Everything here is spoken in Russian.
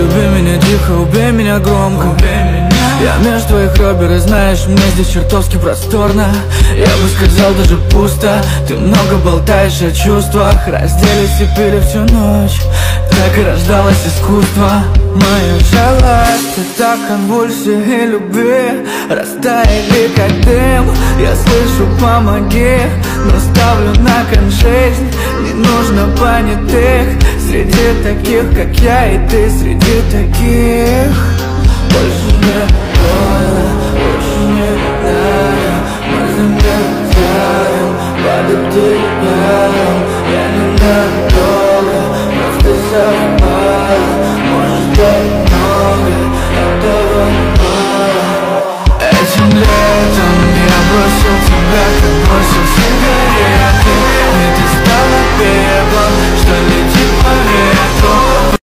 Убей меня тихо, убей меня громко убей меня. Я между твоих ребер, и знаешь, мне здесь чертовски просторно. Я бы сказал, даже пусто. Ты много болтаешь о чувствах Разделись и пили всю ночь. Так и рождалось искусство. Моя жалость, это конвульсии любви. Растаяли как дым. Я слышу, помоги. Но ставлю на кон жизнь. Не нужно понятых Среди таких, как я и ты Среди таких Больше не больно Больше не надо Мы замерзаем Под одеялом Я не ненадолго Просто забыл. Может быть много Этого было. Этим летом я бросил тебя как